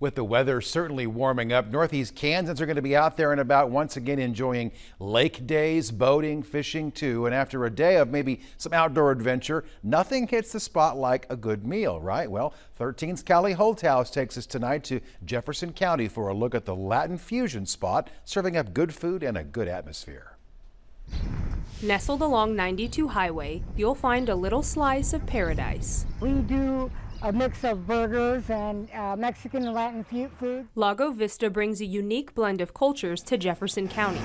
With the weather certainly warming up, Northeast Kansans are going to be out there and about once again enjoying lake days, boating, fishing too. And after a day of maybe some outdoor adventure, nothing hits the spot like a good meal, right? Well, 13's Callie Holthouse takes us tonight to Jefferson County for a look at the Latin Fusion spot, serving up good food and a good atmosphere. Nestled along 92 Highway, you'll find a little slice of paradise. We do a mix of burgers and uh, Mexican and Latin food. Lago Vista brings a unique blend of cultures to Jefferson County.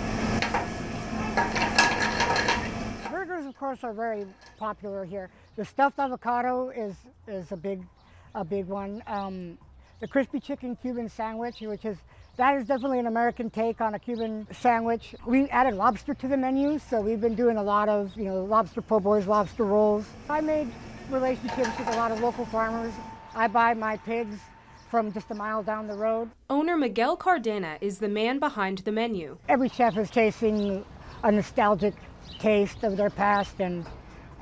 Burgers, of course, are very popular here. The stuffed avocado is is a big, a big one. Um, the crispy chicken Cuban sandwich, which is that is definitely an American take on a Cuban sandwich. We added lobster to the menu, so we've been doing a lot of, you know, lobster po' boys, lobster rolls. I made relationships with a lot of local farmers. I buy my pigs from just a mile down the road. Owner Miguel Cardena is the man behind the menu. Every chef is tasting a nostalgic taste of their past and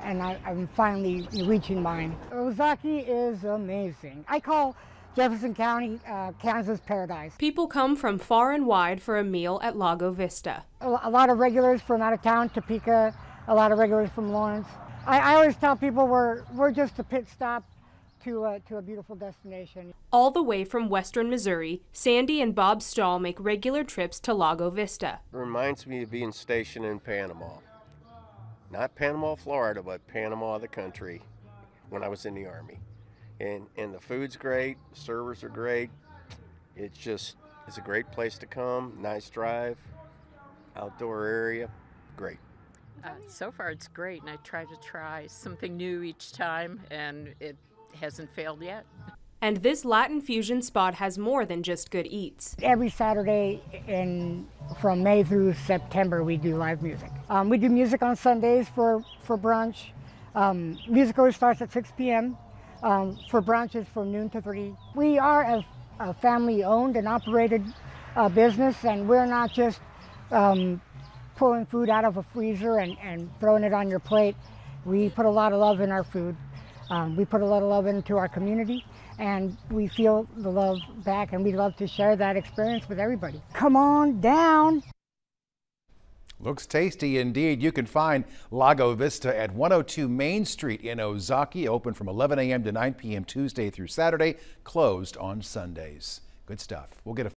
and I, am finally reaching mine. Ozawkie is amazing. I call Jefferson County, uh, Kansas paradise. People come from far and wide for a meal at Lago Vista. A, a lot of regulars from out of town, Topeka, a lot of regulars from Lawrence. I, I always tell people we're, we're just a pit stop to a, to a beautiful destination. All the way from western Missouri, Sandy and Bob Stahl make regular trips to Lago Vista. It reminds me of being stationed in Panama. Not Panama, Florida, but Panama, the country, when I was in the Army and and the food's great. Servers are great. It's just it's a great place to come. Nice drive, outdoor area, great. Uh, so far, it's great, and I try to try something new each time, and it hasn't failed yet. And this Latin fusion spot has more than just good eats. Every Saturday in from May through September, we do live music. Um, we do music on Sundays for for brunch. Um, music always starts at 6 p.m um, for brunches from noon to 3. We are a, a family owned and operated uh, business and we're not just um, pulling food out of a freezer and, and throwing it on your plate. We put a lot of love in our food. Um, we put a lot of love into our community and we feel the love back and we love to share that experience with everybody. Come on down. Looks tasty indeed. You can find Lago Vista at 102 Main Street in Ozawkie, open from 11 a.m. to 9 p.m. Tuesday through Saturday, closed on Sundays. Good stuff. We'll get a